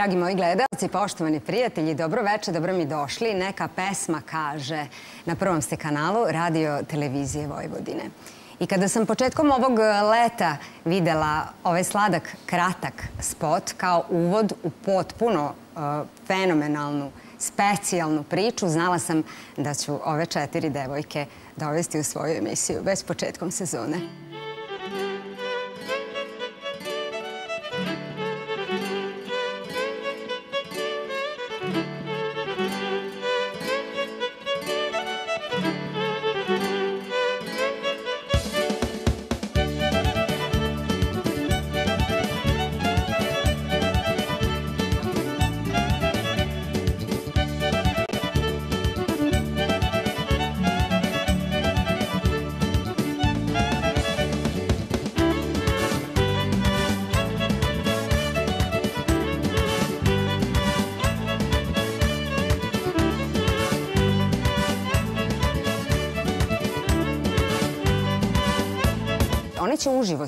Dragi moji gledalci, poštovani prijatelji, dobro večer, dobro mi došli. Neka pesma kaže na prvom ste kanalu Radio Televizije Vojvodine. I kada sam početkom ovog e, leta videla ovaj sladak, kratak spot kao uvod u potpuno uh, fenomenalnu, specijalnu priču, znala sam da ću ove četiri devojke dovesti u svoju emisiju već početkom sezone.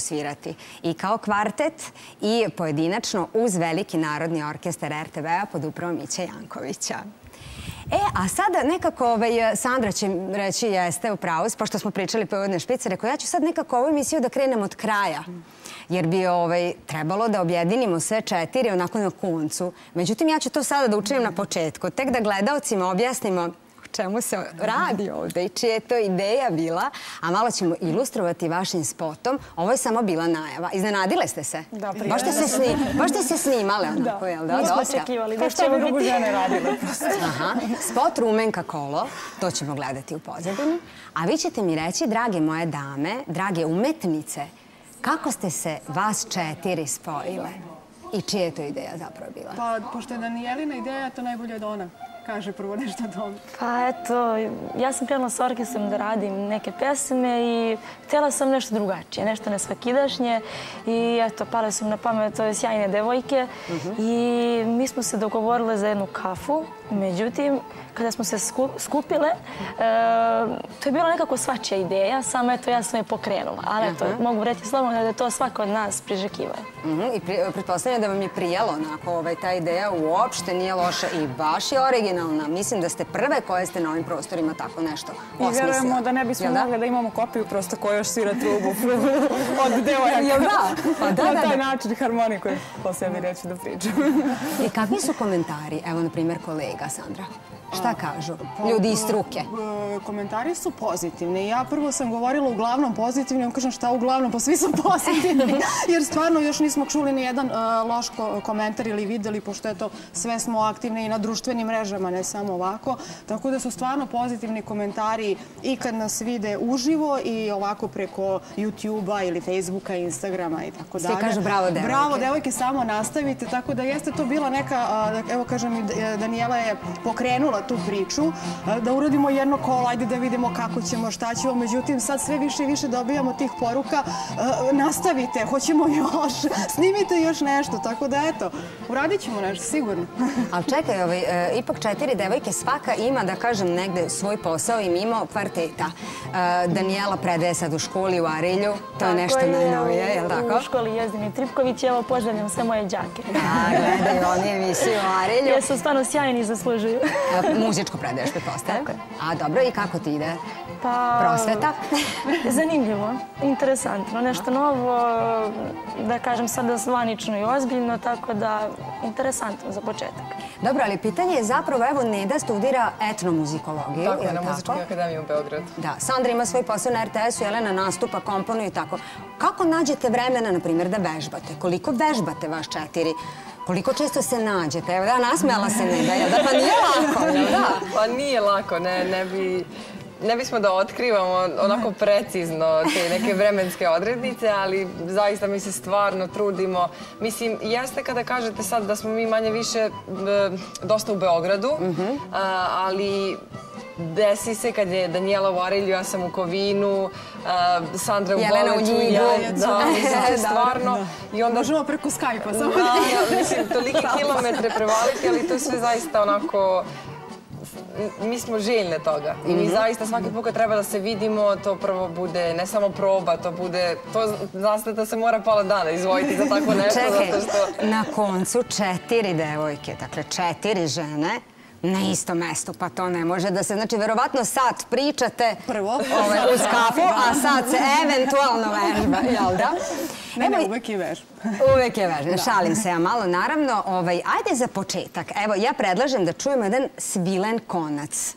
Svirati i kao kvartet i pojedinačno uz veliki narodni orkestar RTV-a pod upravom Miće Jankovića. E, a sada nekako ovaj, Sandra će reći jeste u pravu, pošto smo pričali po uvodne špice, rekao ja ću sad nekako ovu emisiju da krenem od kraja jer bi ovaj, trebalo da objedinimo sve četiri onako na koncu. Međutim, ja ću to sada da učinim na početku. Tek da gledalcima objasnimo čemu se radi ovde i čije je to ideja bila, a malo ćemo ilustrovati vašim spotom. Ovo je samo bila najava. Iznenadile ste se? Da, Baš ste se, sni, baš ste se snimale onako, jel da? Mi smo očekivali da će ovo biti. žene radile prosto. Aha. Spot Rumenka kolo, to ćemo gledati u pozadini. A vi ćete mi reći, drage moje dame, drage umetnice, kako ste se vas četiri spojile? I čije je to ideja zapravo bila? Pa, pošto je Danijelina ideja, to najbolje od ona kaže prvo nešto dobro? Pa eto, ja sam krenula s orkestrom da radim neke pesme i htjela sam nešto drugačije, nešto nesvakidašnje i eto, pale su na pamet ove sjajne devojke mhm. i mi smo se dogovorile za jednu kafu, međutim, kada smo se skupile, e, to je bila nekako svačija ideja, samo eto ja sam je pokrenula. Ali eto, mogu reći slobodno da je to svako od nas prižekiva. Mhm, I pretpostavljam da vam je prijelo onako ovaj, ta ideja uopšte nije loša i baš je originalna. Mislim da ste prve koje ste na ovim prostorima tako nešto osmislili. I vjerujemo da ne bismo mogli da imamo kopiju prosto koja još svira trubu od devojaka. Jel da? Pa da, da. Na taj način harmoniku je po sebi reći da pričam. I kakvi su komentari? Evo, na primjer, kolega Sandra. Šta kažu ljudi iz struke? E, komentari su pozitivni. Ja prvo sam govorila uglavnom pozitivni, on kažem šta uglavnom, pa svi su pozitivni. Jer stvarno još nismo čuli ni jedan e, loš komentar ili videli, pošto je to sve smo aktivni i na društvenim mrežama, ne samo ovako. Tako da su stvarno pozitivni komentari i kad nas vide uživo i ovako preko YouTube-a ili Facebooka, Instagrama i tako dalje. Svi kažu bravo devojke. Bravo devojke, samo nastavite. Tako da jeste to bila neka, evo kažem, Daniela je pokrenula tu priču, da uradimo jedno kolo, ajde da vidimo kako ćemo, šta ćemo. Međutim, sad sve više i više dobijamo tih poruka. Nastavite, hoćemo još, snimite još nešto. Tako da, eto, uradit ćemo nešto, sigurno. Ali čekaj, ovaj, e, ipak četiri devojke, svaka ima, da kažem, negde svoj posao i mimo kvarteta. E, Daniela predaje sad u školi u Arilju, to je nešto najnovije, je li tako? U školi Jezdini Tripković, evo, pozdravljam sve moje džake. Da, gledaju oni emisiju u Arilju. Jesu stvarno sjajni i zaslužuju. Muzičko predaješ, pretpostavljam. A dobro, i kako ti ide? Pa... Prosveta? Zanimljivo, interesantno, nešto novo, da kažem sada zvanično i ozbiljno, tako da interesantno za početak. Dobro, ali pitanje je zapravo, evo, Neda studira etnomuzikologiju. Tako je, na Muzičkoj akademiji u Beogradu. Da, Sandra ima svoj posao na RTS-u, Jelena nastupa, komponuje i tako. Kako nađete vremena, na primjer, da vežbate? Koliko vežbate vaš četiri? Koliko često se nađete? Evo da, nasmijala se ne da je, da pa nije lako, da? Pa nije lako, ne, ne bi... Ne bismo da otkrivamo onako precizno te neke vremenske odrednice, ali zaista mi se stvarno trudimo. Mislim, jeste kada kažete sad da smo mi manje više dosta u Beogradu, mhm. ali desi se kad je Danijela u Arilju, ja sam u Kovinu, uh, Sandra u Jelena u Boleću, ja- Da, stvarno. I onda Možemo preko Skype-a samo. Da, mislim, tolike kilometre prevaliti, ali to je sve zaista onako... Mi smo željne toga. I mi zaista svaki put kad treba da se vidimo, to prvo bude ne samo proba, to bude, to znate da se mora pola dana izvojiti za tako nešto, Čekaj, zato što... na koncu četiri devojke, dakle četiri žene, na isto mesto, pa to ne može da se, znači, verovatno sat pričate Prvo. ovaj, uz kafu, a sad se eventualno vežba, jel da? Ne, ne, uvek je veš. Uvek je vežba, šalim se ja malo, naravno. Ovaj, ajde za početak, evo, ja predlažem da čujemo jedan svilen konac.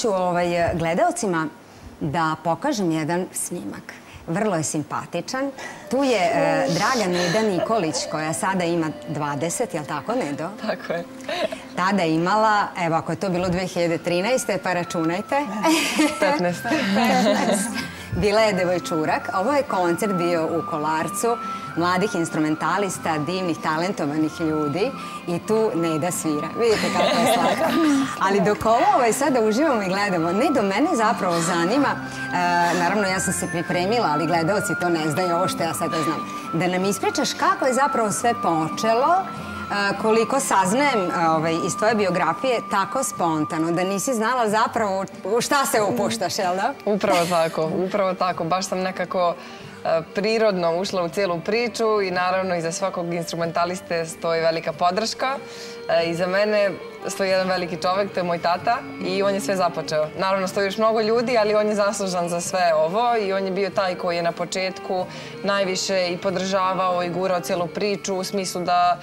Ću ovaj, gledalcima da pokažem jedan snimak. Vrlo je simpatičan. Tu je e, draga Neda Nikolić, koja sada ima 20, je li tako, Nedo? Tako je. Tada je imala, evo, ako je to bilo 2013. pa računajte. 15. 15. bila je Devojčurak. Ovo je koncert bio u Kolarcu mladih instrumentalista, divnih, talentovanih ljudi i tu ne da svira. Vidite kako je slatko. Ali dok ovo ovaj, sada uživamo i gledamo, ne do mene zapravo zanima, e, naravno ja sam se pripremila, ali gledalci to ne znaju ovo što ja sada znam, da nam ispričaš kako je zapravo sve počelo, koliko saznajem ovaj, iz tvoje biografije tako spontano, da nisi znala zapravo u šta se upuštaš, jel da? Upravo tako, upravo tako. Baš sam nekako e, prirodno ušla u cijelu priču i naravno iza svakog instrumentaliste stoji velika podrška. E, iza mene stoji jedan veliki čovek, to je moj tata i on je sve započeo. Naravno stoji još mnogo ljudi, ali on je zaslužan za sve ovo i on je bio taj koji je na početku najviše i podržavao i gurao cijelu priču u smislu da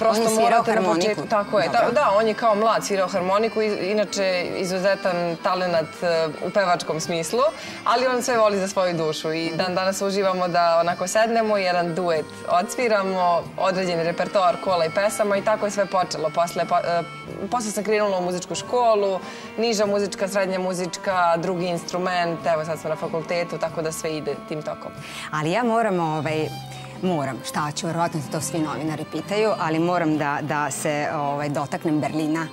on je svirao harmoniku. Tako je. Da, on je kao mlad svirao harmoniku, inače izuzetan talent e, u pevačkom smislu, ali on sve voli za svoju dušu i dan danas uživamo da onako sednemo, jedan duet odsviramo, određeni repertoar kola i pesama i tako je sve počelo. Posle, e, posle sam krenula u muzičku školu, niža muzička, srednja muzička, drugi instrument, evo sad smo na fakultetu, tako da sve ide tim tokom. Ali ja moram ovaj, moram, šta ću, verovatno se to svi novinari pitaju, ali moram da, da se ovaj, dotaknem Berlina.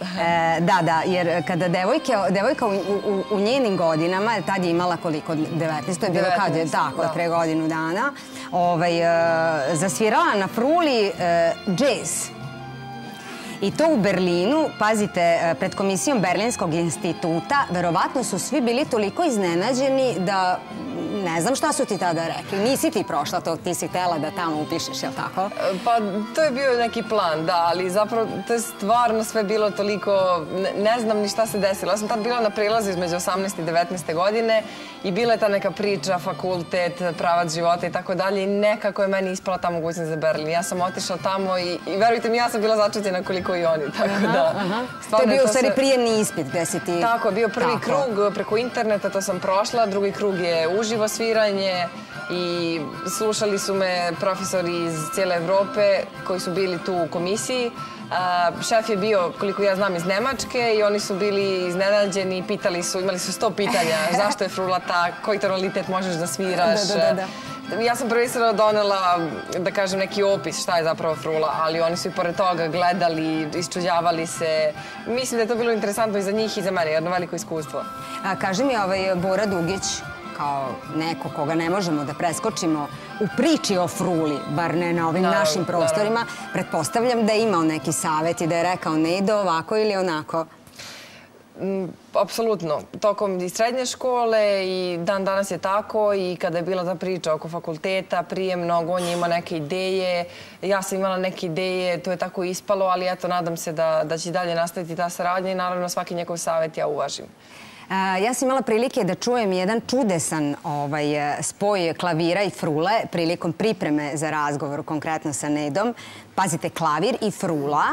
E, da, da, jer kada devojke, devojka u, u, u njenim godinama, tad je imala koliko, 19, to je bilo 19, kad je, tako, da. pre godinu dana, ovaj, e, zasvirala na fruli e, jazz. I to u Berlinu, pazite, e, pred komisijom Berlinskog instituta, verovatno su svi bili toliko iznenađeni da ne znam šta su ti tada rekli. Nisi ti prošla to, ti si htela da tamo upišeš, je li tako? Pa to je bio neki plan, da, ali zapravo to je stvarno sve bilo toliko, ne, znam ni šta se desilo. Ja sam tad bila na prelazu između 18. i 19. godine i bila je ta neka priča, fakultet, pravac života i tako dalje i nekako je meni ispala ta mogućnost za Berlin. Ja sam otišla tamo i, i verujte mi, ja sam bila začetljena koliko i oni, tako da... To je bio u stvari prijemni ispit gde si ti... Tako, bio prvi krug preko interneta, to sam prošla, drugi krug je uživo sviranje i slušali su me profesori iz cijele Evrope koji su bili tu u komisiji. Šef je bio, koliko ja znam, iz Nemačke i oni su bili iznenađeni i pitali su, imali su sto pitanja zašto je frula ta, koji tonalitet možeš da sviraš. Da, da, da. Ja sam prvenstveno donela, da kažem, neki opis šta je zapravo frula, ali oni su i pored toga gledali, isčuđavali se. Mislim da je to bilo interesantno i za njih i za mene, jedno veliko iskustvo. A, kaži mi, ovaj, Bora Dugić, kao neko koga ne možemo da preskočimo u priči o fruli, bar ne na ovim našim prostorima, pretpostavljam da je imao neki savjet i da je rekao ne ide ovako ili onako. Mm, apsolutno. Tokom i srednje škole i dan danas je tako i kada je bila ta priča oko fakulteta, prije mnogo on je imao neke ideje, ja sam imala neke ideje, to je tako ispalo, ali eto, nadam se da, da će dalje nastaviti ta saradnja i naravno svaki njegov savjet ja uvažim. Ja sam imala prilike da čujem jedan čudesan ovaj, spoj klavira i frule prilikom pripreme za razgovor, konkretno sa Nedom. Pazite, klavir i frula,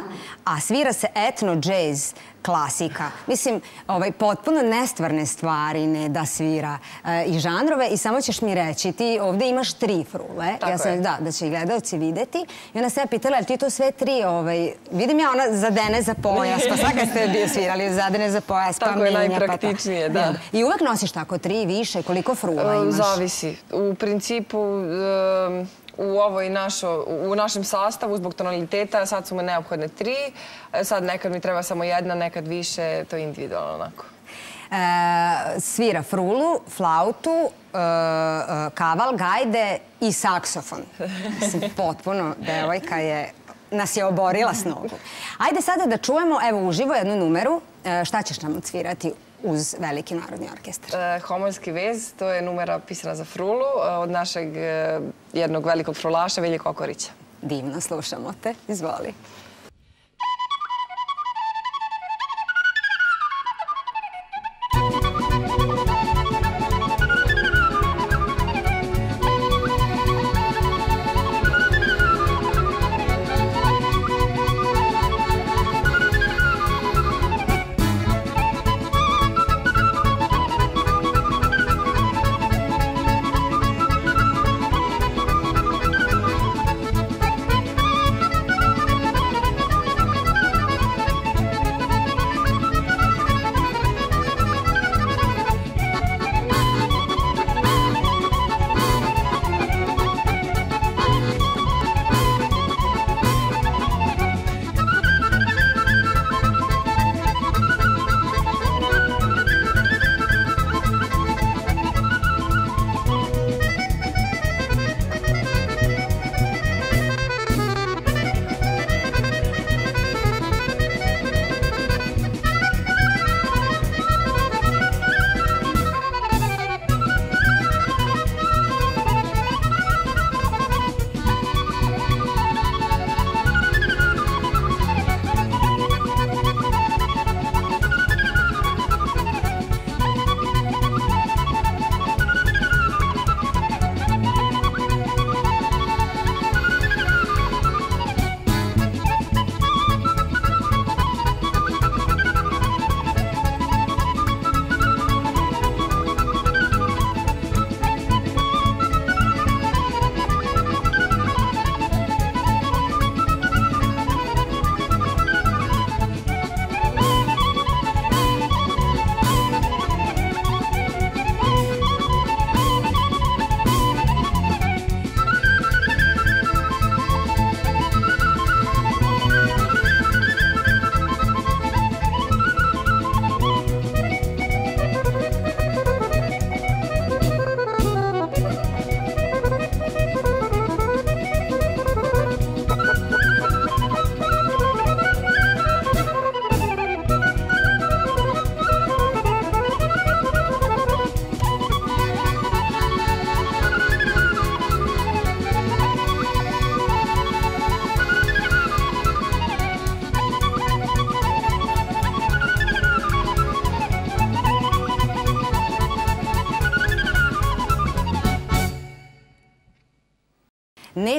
a svira se etno-džez klasika. Mislim, ovaj, potpuno nestvarne stvari ne da svira e, i žanrove i samo ćeš mi reći, ti ovdje imaš tri frule. Tako ja sam, je. Da, da će i gledalci videti. I ona se je pitala, ti to sve tri, ovaj, vidim ja ona zadene za pojas, pa sad kad ste bio svirali, zadene za pojas, pa tako minja. Tako je najpraktičnije, da. I uvek nosiš tako tri više, koliko frula e, imaš? Zavisi. U principu, u ovoj našo, u našem sastavu zbog tonaliteta sad su mi neophodne tri. E, sad nekad mi treba samo jedna, nekad više, to je individualno onako. E, svira frulu, flautu, e, e, kaval, gajde i saksofon. Mislim, potpuno, devojka je nas je oborila s nogu. Ajde sada da čujemo, evo, uživo jednu numeru. E, šta ćeš nam odsvirati uz veliki narodni orkestar? E, Homoljski vez, to je numera pisana za frulu e, od našeg e, jednog velikog frulaša, Vilje Kokorića. Divno, slušamo te. Izvoli.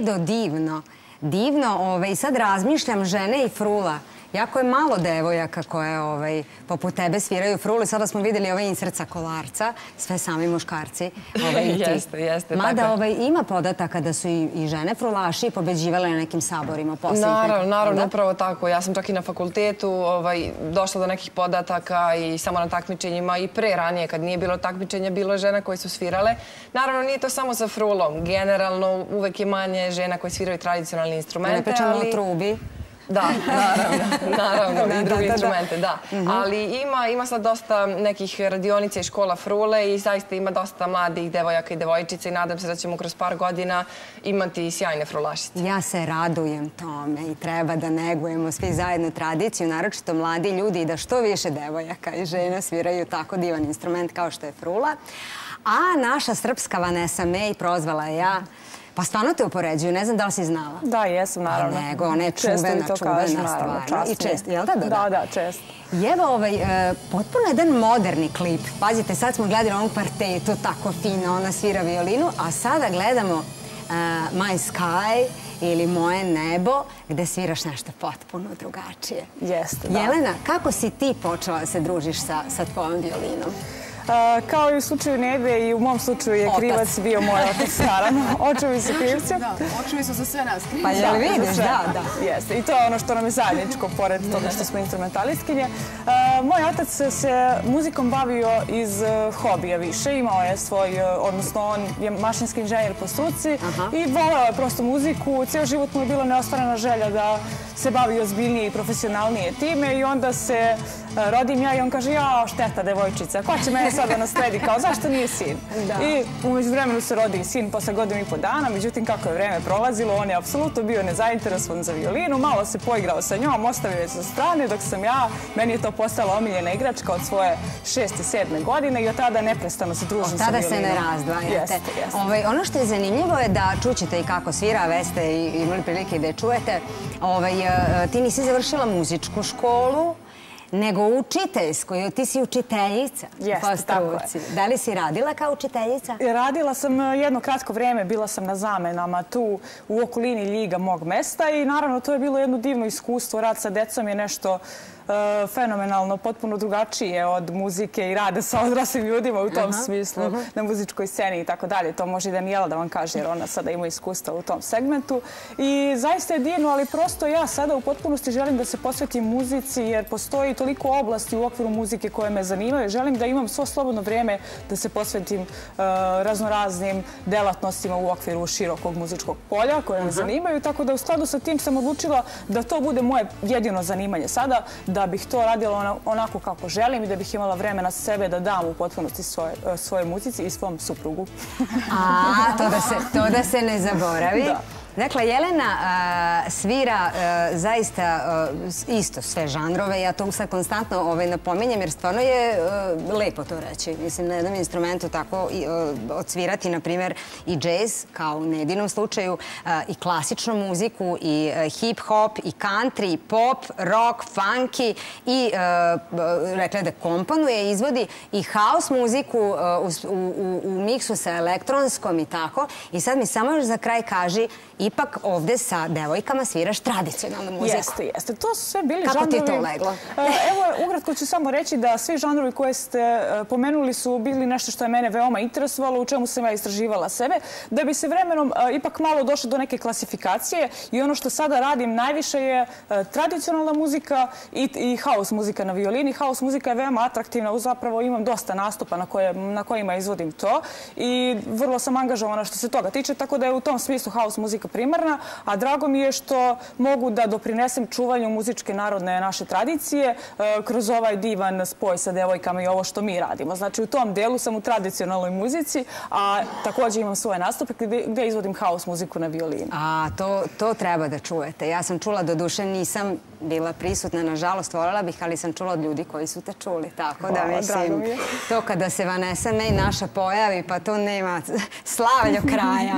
Video divno. Divno, ovaj, sad razmišljam žene i frula. Jako je malo devojaka koje ovaj, poput tebe sviraju frulu. Sada smo videli ovaj insert sa kolarca, sve sami muškarci. Ovaj, jeste, jeste. Mada ovaj, ima podataka da su i, i žene frulaši i pobeđivale na nekim saborima. Naravno, naravno, upravo tako. Ja sam čak i na fakultetu ovaj, došla do nekih podataka i samo na takmičenjima i pre ranije kad nije bilo takmičenja, bilo je žena koje su svirale. Naravno, nije to samo sa frulom. Generalno, uvek je manje žena koje sviraju tradicionalni instrumente. Ne pričamo o trubi. Da, naravno, naravno, i druge instrumente, da. Mhm. Ali ima, ima sad dosta nekih radionica i škola frule i zaista ima dosta mladih devojaka i devojčica i nadam se da ćemo kroz par godina imati sjajne frulašice. Ja se radujem tome i treba da negujemo svi zajedno tradiciju, naročito mladi ljudi i da što više devojaka i žena sviraju tako divan instrument kao što je frula. A naša srpska Vanessa May prozvala je ja Pa stvarno te upoređuju, ne znam da li si znala. Da, jesam, naravno. Pa nego, ona je čuvena, čuvena stvarno. I čest, jel da? Da, da, čest. Evo ovaj, e, potpuno jedan moderni klip. Pazite, sad smo gledali ovom kvartetu, tako fino, ona svira violinu, a sada gledamo uh, My Sky ili Moje nebo, gde sviraš nešto potpuno drugačije. Jeste, da. Jelena, kako si ti počela da se družiš sa, sa tvojom violinom? Kao i u slučaju Nede i u mom slučaju je krivac bio moj otac, naravno. Očevi su krivci. Da, očevi su za sve nas krivci. Pa jel vidiš, da, da. Jeste, i to je ono što nam je zajedničko, pored toga što smo instrumentalistkinje. Moj otac se muzikom bavio iz e, hobija više. Imao je svoj, e, odnosno on je mašinski inženjer po struci i voleo je prosto muziku. Cijel život mu je bila neostvarena želja da se bavi ozbiljnije i profesionalnije time i onda se e, rodim ja i on kaže ja, šteta devojčica, ko će mene sad da nasledi, kao zašto nije sin? I umeđu vremenu se rodi sin posle godinu i po dana, međutim kako je vreme prolazilo, on je apsolutno bio nezainteresovan za violinu, malo se poigrao sa njom, ostavio je sa strane, dok sam ja, meni je to postala omiljena igračka od svoje šeste, sedme godine i od tada neprestano se družim sa violinom. Od tada se ne razdvajate. Ovaj, ono što je zanimljivo je da čućete i kako svira, već ste imali prilike da je čujete, ovaj, e, ti nisi završila muzičku školu, nego učiteljsku. Ti si učiteljica tako je. Da li si radila kao učiteljica? Radila sam e, jedno kratko vrijeme, bila sam na zamenama tu u okolini Ljiga mog mesta i naravno to je bilo jedno divno iskustvo. Rad sa decom je nešto E, fenomenalno, potpuno drugačije od muzike i rade sa odraslim ljudima u tom smislu, na muzičkoj sceni i tako dalje. To može i Daniela da vam kaže, jer ona sada ima iskustva u tom segmentu. I zaista je divno, ali prosto ja sada u potpunosti želim da se posvetim muzici, jer postoji toliko oblasti u okviru muzike koje me zanimaju. Želim da imam svo slobodno vrijeme da se posvetim e, raznoraznim delatnostima u okviru širokog muzičkog polja koje me zanimaju. Tako da u skladu sa tim sam odlučila da to bude moje jedino zanimanje sada, da bih to radila onako kako želim i da bih imala vremena sebe da dam u potpunosti svoje muzici i svom suprugu. A, to da se ne zaboravi. Da. Dakle, Jelena svira zaista isto sve žanrove. Ja to sad konstantno ovaj, napominjem jer stvarno je e, lepo to reći. Mislim, na jednom instrumentu tako e, odsvirati, na primjer, i džez, kao u nedinom slučaju, i klasičnu muziku, i e, hip-hop, i country, i pop, rock, funky, i rekla da komponuje, izvodi i house muziku u miksu sa elektronskom i tako. I sad mi samo još za kraj kaži ipak ovde sa devojkama sviraš tradicionalnu muziku. Jeste, jeste. To su sve bili žanrovi... Kako ti to leglo? E, evo, ugratko ću samo reći da svi žanrovi koje ste e, pomenuli su bili nešto što je mene veoma interesovalo, u čemu sam ja istraživala sebe, da bi se vremenom e, ipak malo došlo do neke klasifikacije i ono što sada radim najviše je tradicionalna muzika i house muzika na violini. House muzika je veoma atraktivna, zapravo imam dosta nastupa na kojima izvodim to i vrlo sam angažovana što se toga tiče, tako da je u tom smislu house muzika primarna, a drago mi je što mogu da doprinesem čuvanju muzičke narodne naše tradicije e, kroz ovaj divan spoj sa devojkama i ovo što mi radimo. Znači, u tom delu sam u tradicionalnoj muzici, a također imam svoje nastupe gdje izvodim haos muziku na violinu. A, to treba da čujete. Ja sam čula, do duše nisam bila prisutna, nažalost, voljela bih, ali sam čula od ljudi koji su te čuli. Tako da, mislim, to kada se Vanessa May naša pojavi, pa to nema slavljo kraja.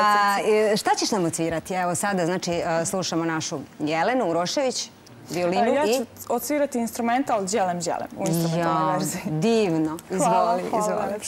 Šta ćeš nam ocvirati? Evo sada, znači, slušamo našu Jelenu Urošević, violinu i... Ja ću ocvirati instrumental Đelem Đelem u instrumentalnoj verziji. Divno. Izvoli. Hvala, hvala.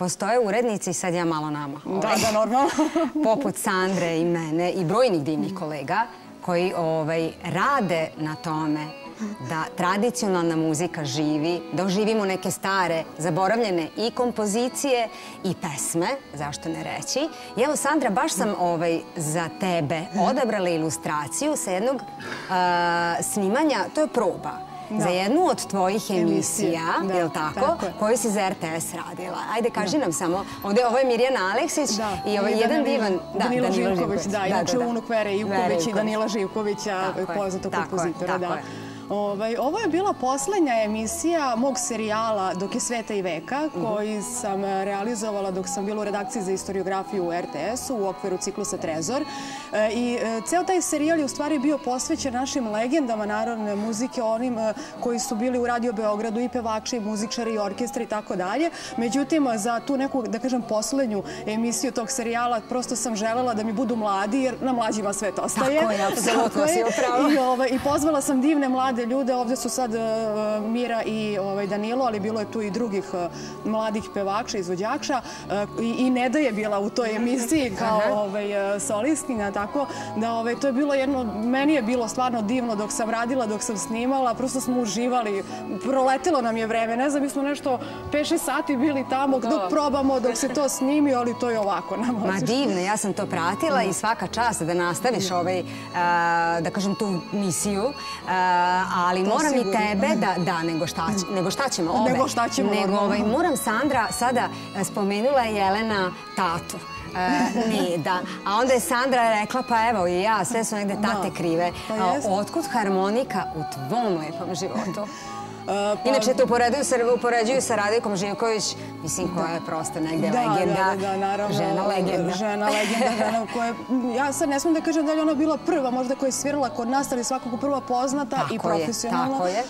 Postoje urednici, sad ja malo nama. Da, da, normalno. Poput Sandre i mene i brojnih divnih kolega koji ovaj, rade na tome da tradicionalna muzika živi, da oživimo neke stare, zaboravljene i kompozicije i pesme, zašto ne reći. I evo, Sandra, baš sam ovaj, za tebe odabrala ilustraciju sa jednog snimanja, to je proba, za jednu od tvojih emisija, je li tako, koju si za RTS radila. Ajde, kaži nam samo, ovdje ovo je Mirjana Aleksić i ovo je jedan divan... Danila Živković, da, inače unuk Vere Ivković i Danila Živkovića, poznatog kompozitora, da. Ovaj, ovo je bila poslednja emisija mog serijala Dok je sveta i veka, mhm. koji sam realizovala dok sam bila u redakciji za historiografiju u RTS-u u okviru ciklusa Trezor. E, I e, ceo taj serijal je u stvari bio posvećen našim legendama narodne muzike, onim e, koji su bili u Radio Beogradu i pevači, i muzičari, i orkestri i tako dalje. Međutim, za tu neku, da kažem, poslednju emisiju tog serijala prosto sam želela da mi budu mladi, jer na mlađima svet ostaje. Tako je, apsolutno si upravo. I, ovaj, I pozvala sam divne mlade mlade ljude. Ovdje su sad e, Mira i ovaj, Danilo, ali bilo je tu i drugih e, mladih pevača, izvođača. E, I Neda je bila u toj emisiji kao ovaj, solistkinja. Tako da ovaj, to je bilo jedno, meni je bilo stvarno divno dok sam radila, dok sam snimala. Prosto smo uživali. Proletilo nam je vreme. Ne znam, mi smo nešto 5-6 sati bili tamo dok probamo, dok se to snimi, ali to je ovako. Ma divno, ja sam to pratila i svaka čast da nastaviš ovaj, da kažem, tu misiju ali moram i tebe da, da, nego šta, nego šta ćemo ove. Nego šta ćemo. Nego, ovaj, moram Sandra, sada e, spomenula je Jelena tatu. E, ne, da. A onda je Sandra rekla, pa evo i ja, sve su negde tate krive. Pa otkud harmonika u tvom lepom životu? Pa- Inače, to upoređuju sa Radojkom Živković, mislim, koja je prosto negdje legenda. Da, da, naravno. Žena legenda. Žena legenda, žena koja... Ja sad ne smijem da kažem da je ona bila prva, možda koja je svirala kod nas, ali svakako prva poznata i profesionalna. Tako je.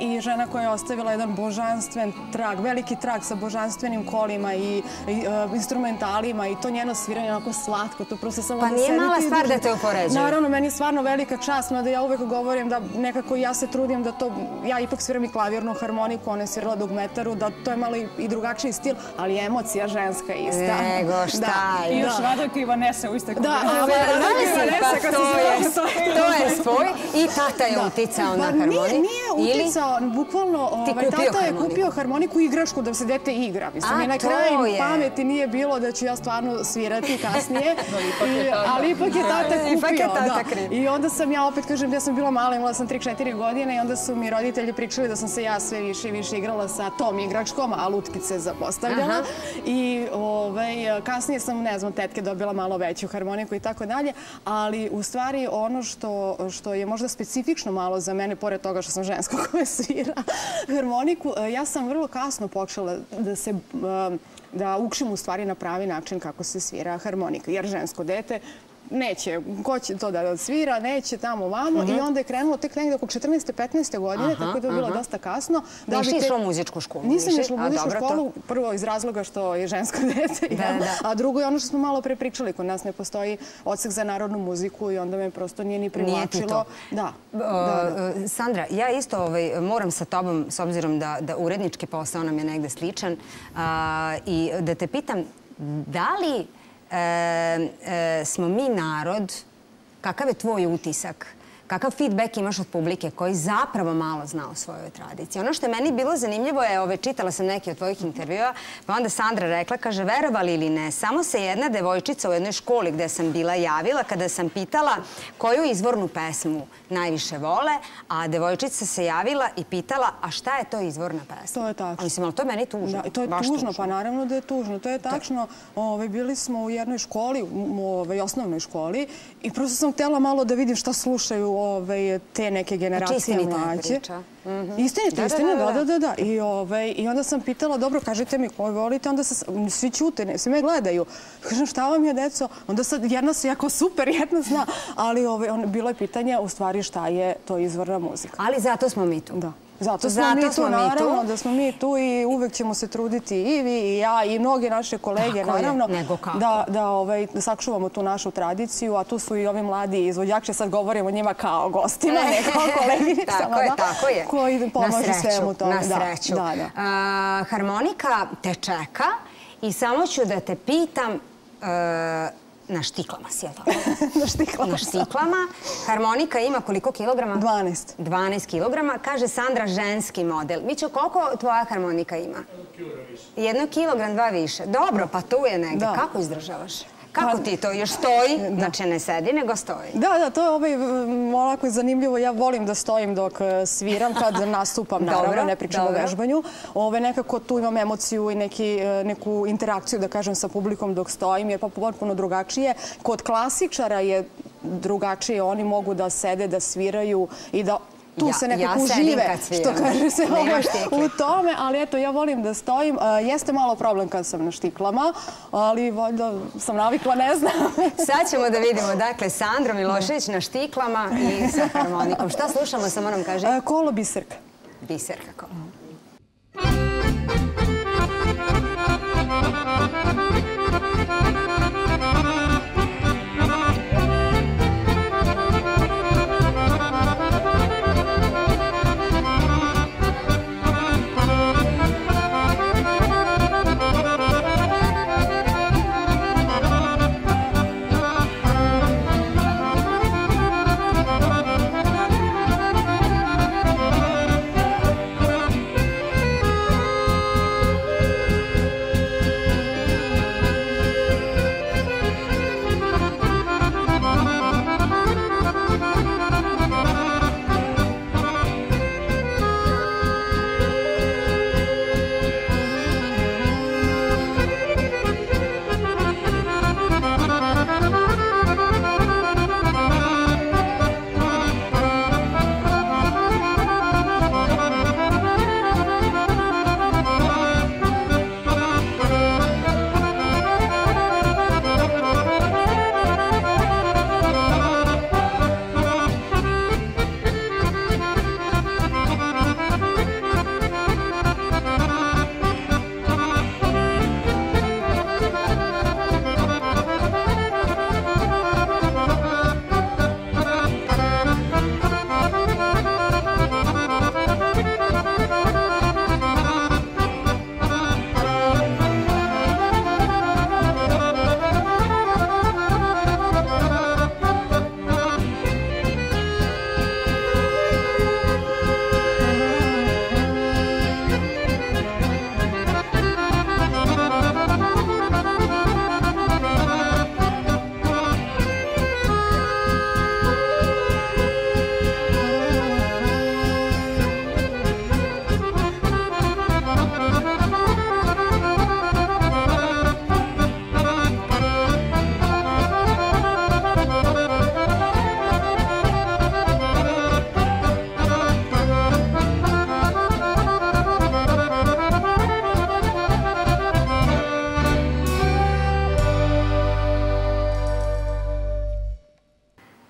I žena koja je ostavila jedan božanstven trag, veliki trag sa božanstvenim kolima i e, instrumentalima i to njeno sviranje je onako slatko. To prosto samo pa nije mala stvar da te upoređuju. Naravno, meni je stvarno velika čast, no da ja uvek govorim da nekako ja se trudim da to... Ja ipak sviram i klavirnu harmoniku, ona je svirala dugmetaru, da to je malo i drugačiji stil, ali emocija ženska je ista. Nego šta je. I još Radojka i Vanessa u kombinacije. Da, Radojka i Vanessa, to je svoj. I tata je uticao na harmoniku. Pa nije uticao, bukvalno, ovaj, tata je kupio harmoniku i igrašku da se dete igra. Mislim, i na kraju pameti nije bilo da ću ja stvarno svirati kasnije. Ali ipak je tata kupio. Ipak je tata kriv. I onda sam ja opet, kažem, ja sam bila mala, imala sam 3-4 godine i onda su mi roditelji pričali da sam se ja sve više i više igrala sa tom igračkom, a lutkice zapostavljala. I ovaj, kasnije sam, ne znam, tetke dobila malo veću harmoniku i tako dalje, ali u stvari ono što, što je možda specifično malo za mene, pored toga što sam žensko koje svira harmoniku, ja sam vrlo kasno počela da se da ukšim u stvari na pravi način kako se svira harmonika. Jer žensko dete neće, ko će to da svira, neće tamo vamo i mhm. onda je krenulo tek nekde oko 14. 15. godine, tako da je bilo dosta kasno. Nisi išla u muzičku školu? Nisam išla u muzičku školu, prvo iz razloga što je žensko dete, a drugo je ono što smo malo pre pričali, kod nas ne postoji odsek za narodnu muziku i onda me prosto nije ni privlačilo. Da. Sandra, ja isto ovaj, moram sa tobom, s obzirom da urednički posao nam je negde sličan, i da te pitam, da li e, smo mi narod, kakav je tvoj utisak? Kakav feedback imaš od publike koji zapravo malo zna o svojoj tradiciji? Ono što je meni bilo zanimljivo je, ove, čitala sam neki od tvojih intervjua, pa onda Sandra rekla, kaže, verovali ili ne, samo se jedna devojčica u jednoj školi gde sam bila javila kada sam pitala koju izvornu pesmu najviše vole, a devojčica se javila i pitala, a šta je to izvorna pesma? To je tačno. Mislim, ali to je meni tužno. Da, to je tužno, pa naravno da je tužno. To je tačno. Ove, bili smo u jednoj školi, u ove, osnovnoj školi, i prosto sam htjela malo da vidim šta slušaju Ovaj, te neke generacije mlađe. Znači, istinita je priča. Mhm. Istinita, da, da, da. Ovaj, I onda sam pitala, dobro, kažite mi koji volite, onda se svi čute, svi me gledaju. Kažem, šta vam je, deco? Onda sad jedna se jako super, jedna zna. Ali ovaj, bilo je pitanje, u stvari, šta je to izvorna muzika. Ali zato smo mi tu. Da. Zato smo mi tu, naravno, da smo mi tu i uvek ćemo se truditi i vi i ja i mnogi naše kolege, naravno, da ovaj, sakšuvamo tu našu tradiciju, a tu su i ovi mladi izvođači, sad govorimo o njima kao gostima, ne kao koleginicama, koji pomožu svemu tome. Na sreću. Harmonika te čeka I samo ću da te pitam, e, na štiklama si, je li tako? Na štiklama. Na štiklama. Harmonika ima koliko kilograma? 12. 12 kilograma. Kaže Sandra, ženski model. Mićo, koliko tvoja harmonika ima? Jedno kilogram, dva više. Dobro, pa tu je negde. Da. Kako izdržavaš? Kako ti to? Još stoji? Znači ne sedi, nego stoji. Da, da, to je ovaj, m, onako zanimljivo. Ja volim da stojim dok e, sviram, kad nastupam, Dobro, naravno, ne pričam o vežbanju. Ove, nekako tu imam emociju i neki, e, neku interakciju, da kažem, sa publikom dok stojim, je pa potpuno drugačije. Kod klasičara je drugačije. Oni mogu da sede, da sviraju i da tu Ja- se nekako užive, što kaže se ovaj, u tome, ali eto, ja volim da stojim. E, Jeste malo problem kad sam na štiklama, ali valjda sam navikla, ne znam. Sad ćemo da vidimo, dakle, Sandro Milošević na štiklama i sa harmonikom. Šta slušamo, samo nam kaže? E, Kolo biserka. Biser kako.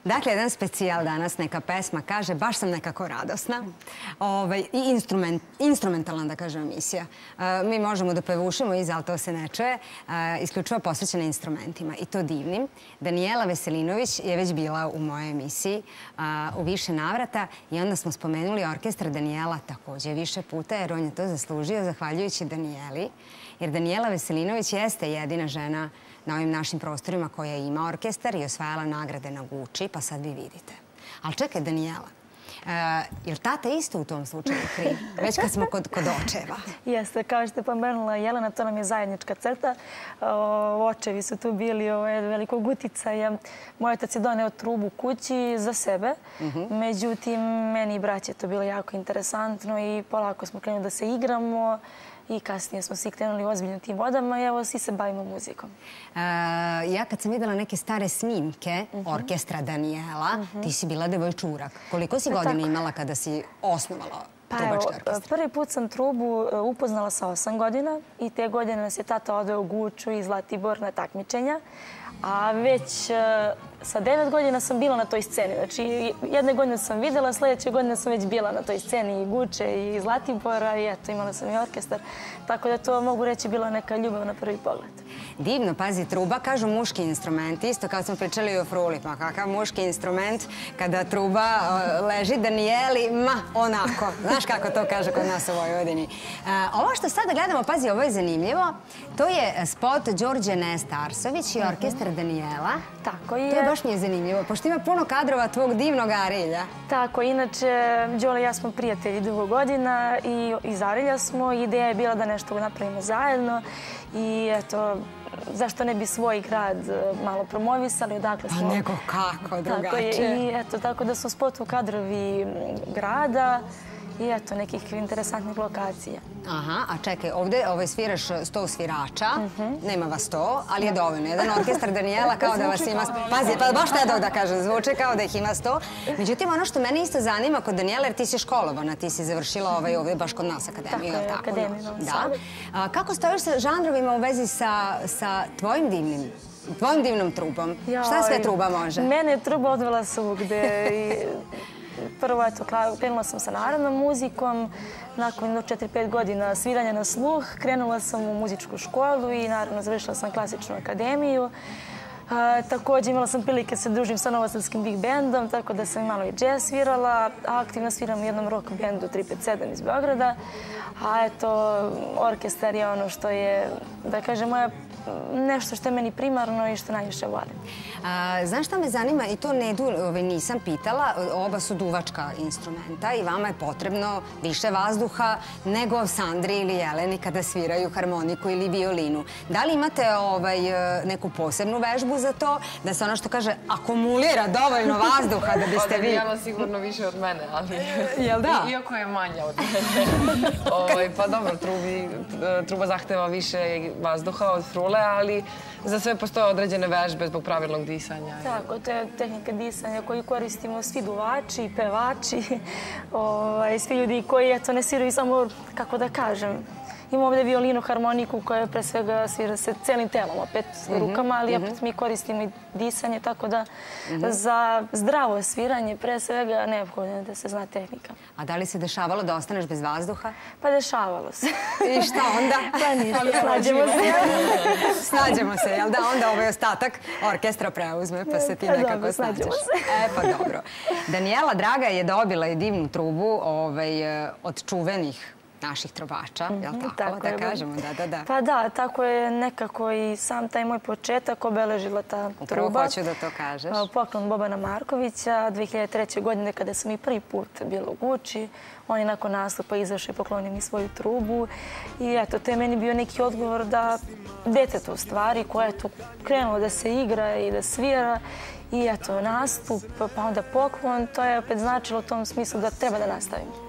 Dakle, jedan specijal danas, neka pesma kaže, baš sam nekako radosna. Ovaj, I instrument, instrumentalna, da kažem, emisija. E, mi možemo da pevušimo iz, ali to se ne čuje. E, isključivo posvećena instrumentima i to divnim. Daniela Veselinović je već bila u mojoj emisiji a, u više navrata i onda smo spomenuli orkestra Daniela također više puta jer on je to zaslužio zahvaljujući Danieli. Jer Daniela Veselinović jeste jedina žena na ovim našim prostorima koja ima orkestar i osvajala nagrade na Gucci, pa sad vi vidite. Ali čekaj, Daniela, e, je li tata isto u tom slučaju kriv? Već kad smo kod, kod očeva. Jeste, kao što je pomenula Jelena, to nam je zajednička crta. O, Očevi su tu bili ovaj, velikog uticaja. Moj otac je doneo trubu kući za sebe. Međutim, meni i braće je to bilo jako interesantno i polako smo krenuli da se igramo i kasnije smo svi krenuli ozbiljno tim vodama i evo svi se bavimo muzikom. E, ja kad sam vidjela neke stare snimke orkestra Daniela, ti si bila devojčurak. Koliko si godina tako. imala kada si osnovala Pa evo, trubački orkestar? prvi put sam trubu e, upoznala sa osam godina i te godine nas je tata odveo u Guču i Zlatibor na takmičenja. A već e, sa devet godina sam bila na toj sceni. Znači, jedne godine sam videla, sljedeće godine sam već bila na toj sceni i Guče i Zlatibora i eto, imala sam i orkestar. Tako da to mogu reći bila neka ljubav na prvi pogled. Divno, pazi, truba, kažu muški instrument. Isto kao smo pričali o fruli, pa kakav muški instrument kada truba leži Danijeli, ma, onako. Znaš kako to kaže kod nas u Vojvodini. E, Ovo što sada gledamo, pazi, ovo je zanimljivo. To je spot Đorđe Nesta Arsović i orkestar Danijela. Tako je. To je baš mi je zanimljivo, pošto ima puno kadrova tvog divnog Arilja. Tako, inače, Đole i ja smo prijatelji dugo godina i iz Arilja smo. Ideja je bila da nešto napravimo zajedno i eto, zašto ne bi svoj grad e, malo promovisali, odakle pa smo... Pa neko kako, drugačije. Tako je, i eto, tako da su spotu kadrovi grada i eto, nekih interesantnih lokacija. Aha, a čekaj, ovdje ovaj, sviraš sto svirača, nema vas sto, ali je dovoljno. Jedan orkestar Danijela kao da vas ima... Pazi, pa baš te da kažem, zvuče kao da ih ima sto. Međutim, ono što mene isto zanima kod Danijela, jer ti si školovana, ti si završila ovaj, ovdje baš kod nas akademiju. Tako je, akademiju. Da. Kako stojiš sa žanrovima u vezi sa tvojim divnim tvojim divnom trubom. Šta sve truba može? Mene je truba odvela svugde. Prvo, eto, krenula sam sa narodnom muzikom. Nakon 4-5 godina sviranja na sluh, krenula sam u muzičku školu i naravno završila sam klasičnu akademiju. E, također imala sam prilike se družim sa Novosadskim big bandom, tako da sam malo i jazz svirala. Aktivno sviram u jednom rock bandu 357 iz Beograda. A eto, orkestar je ono što je, da kažem, moja nešto što je meni primarno i što najviše volim. Znaš šta me zanima? I to Nedu ovaj, nisam pitala. Oba su duvačka instrumenta i vama je potrebno više vazduha nego Sandri ili Jeleni kada sviraju harmoniku ili violinu. Da li imate ovaj, neku posebnu vežbu za to? Da se ono što kaže akumulira dovoljno vazduha da biste vi... Odavljava sigurno više od mene, ali... Jel da? Iako je manja od mene. Ovaj, pa dobro, truba zahteva više vazduha od frule škole, ali za sve postoje određene vežbe zbog pravilnog disanja. Tako, to je tehnika disanja koju koristimo svi duvači, pevači, ovaj, svi ljudi koji ne sviraju samo, kako da kažem, Imamo ovdje violinu, harmoniku koja pre svega svira se celim telom, opet mhm, rukama, ali opet mhm. mi koristimo i disanje, tako da za zdravo sviranje pre svega neophodno da se zna tehnika. A da li se dešavalo da ostaneš bez vazduha? Pa dešavalo se. I šta onda? Pa ništa, snađemo se. Snađemo se, jel da? Onda ovaj ostatak orkestra preuzme, pa se ti pa nekako snađeš. E, pa dobro. Daniela Draga je dobila i divnu trubu ovaj, od čuvenih naših trovača, je li mhm, tako? Da kažemo, da, da, da. Pa da, tako je nekako i sam taj moj početak obeležila ta truba. Upravo hoću da to kažeš. Poklon Bobana Markovića, 2003. godine kada sam i prvi put bila u Guči, on je nakon nastupa izašao i poklonio mi svoju trubu. I eto, to je meni bio neki odgovor da dete to stvari koje je tu krenulo da se igra i da svira i eto, nastup, pa onda poklon, to je opet značilo u tom smislu da treba da nastavim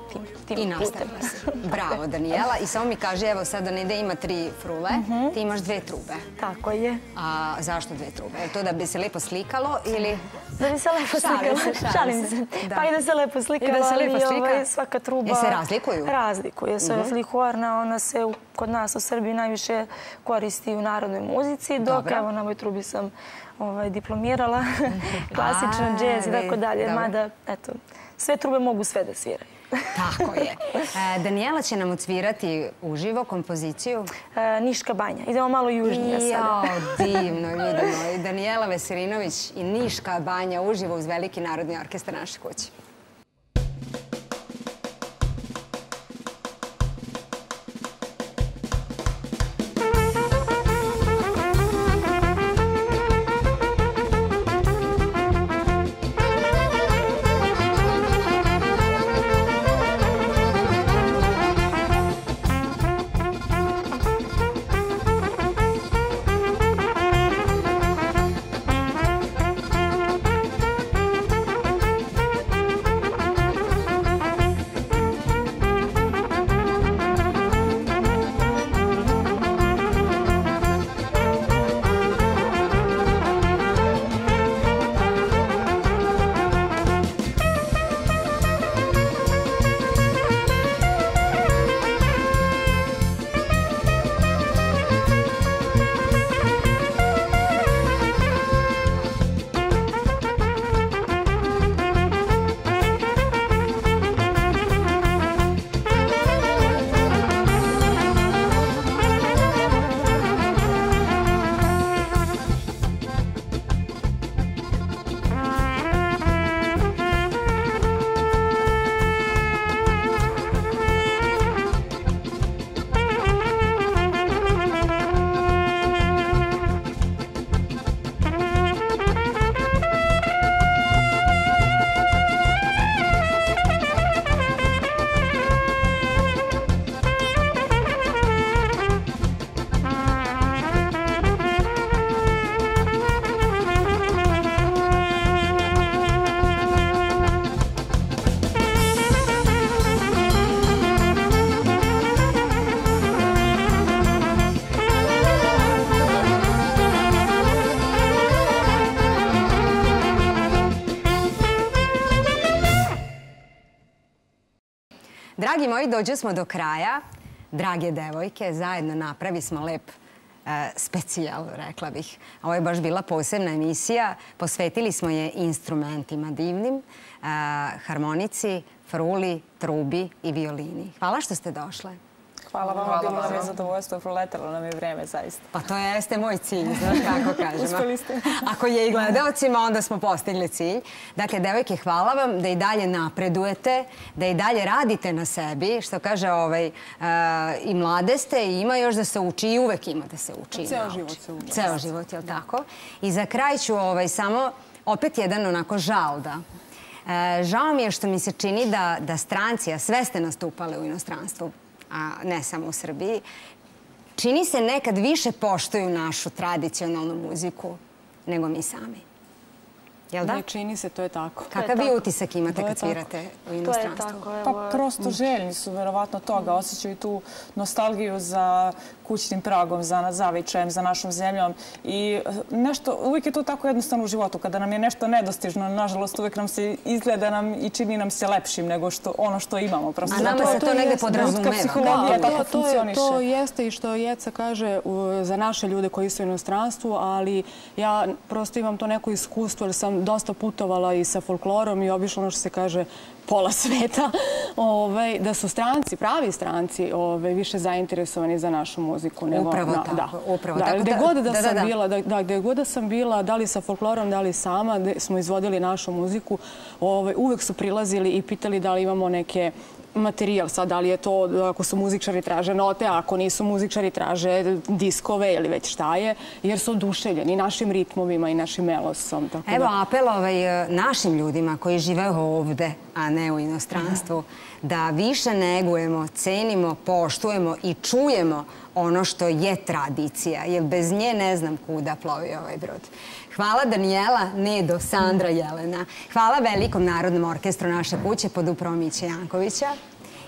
tim I nastavila se. Bravo, Daniela. I samo mi kaže, evo sada ne da ima tri frule, mhm. ti imaš dve trube. Tako je. A zašto dve trube? Je to da bi se lepo slikalo ili... Da bi se lepo slikalo. Šalim se. Pa i da se lepo slikalo. I da se lepo slika. Ovaj, svaka truba... Je se razlikuju? Razlikuje se. Mhm. Flikuarna, ona se kod nas u Srbiji najviše koristi u narodnoj muzici, dok evo na ovoj trubi sam ovaj, diplomirala, klasičan džez i tako dalje. Mada, eto, sve trube mogu sve da sviraju. Tako je. E, Daniela će nam odsvirati uživo kompoziciju. E, Niška banja. Idemo malo južnije sada. Jao, divno, ljudi moji. Daniela Veselinović i Niška banja uživo uz Veliki narodni orkestar naše kuće. Dragi dođe smo do kraja. Drage devojke, zajedno napravi smo lep e, specijal, rekla bih. Ovo je baš bila posebna emisija. Posvetili smo je instrumentima divnim, e, harmonici, fruli, trubi i violini. Hvala što ste došle. Hvala vam, bilo nam je zadovoljstvo, proletalo nam je vreme, zaista. Pa to jeste moj cilj, znaš kako kažemo. Uspeli ste. Ako je i gledalcima, onda smo postigli cilj. Dakle, devojke, hvala vam da i dalje napredujete, da i dalje radite na sebi, što kaže ovaj, i mlade ste i ima još da se uči i uvek ima da se uči. Ceo život se uči. Ceo život, je li tako? I za kraj ću ovaj, samo opet jedan onako žal da e, Žao mi je što mi se čini da, da stranci, a sve ste nastupale u inostranstvu, a ne samo u Srbiji, čini se nekad više poštuju našu tradicionalnu muziku nego mi sami. Jel da? Ne čini se, to je tako. Kakav vi utisak imate kad svirate u inostranstvu? To je Pa prosto željni su verovatno toga. Osjećaju tu nostalgiju za kućnim pragom, za zavičajem, za našom zemljom. I nešto, uvijek je to tako jednostavno u životu. Kada nam je nešto nedostižno, nažalost, uvijek nam se izgleda nam i čini nam se lepšim nego što ono što imamo. A nama se to negde podrazumeva. psihologija tako funkcioniše. To jeste i što Jeca kaže za naše ljude koji su u inostranstvu, ali ja prosto imam to neko iskustvo, jer sam dosta putovala i sa folklorom i obišla ono što se kaže pola sveta, ovaj, da su stranci, pravi stranci, ovaj, više zainteresovani za našu muziku. Upravo tako. Upravo tako. Gde god da sam bila, gde god da sam bila, da li sa folklorom, da li sama, smo izvodili našu muziku, ovaj, uvek su prilazili i pitali da li imamo neke materijal. Sad, da li je to, ako su muzičari traže note, a ako nisu muzičari traže diskove ili već šta je, jer su oduševljeni našim ritmovima i našim melosom. Evo apel ovaj, našim ljudima koji žive ovde, a ne u inostranstvu, da više negujemo, cenimo, poštujemo i čujemo ono što je tradicija, jer bez nje ne znam kuda plovi ovaj brod. Hvala Danijela, Nedo, Sandra, Jelena. Hvala Velikom narodnom orkestru naše kuće pod upravom Miće Jankovića.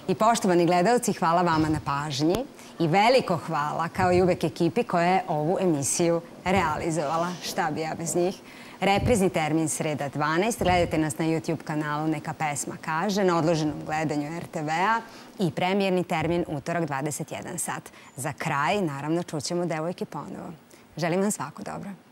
I poštovani gledalci, hvala vama na pažnji. I veliko hvala, kao i uvek ekipi koja je ovu emisiju realizovala. Šta bi ja bez njih? Reprizni termin sreda 12. Gledajte nas na YouTube kanalu Neka pesma kaže na odloženom gledanju RTV-a i premijerni termin utorak 21 sat. Za kraj, naravno, čućemo devojke ponovo. Želim vam svako dobro.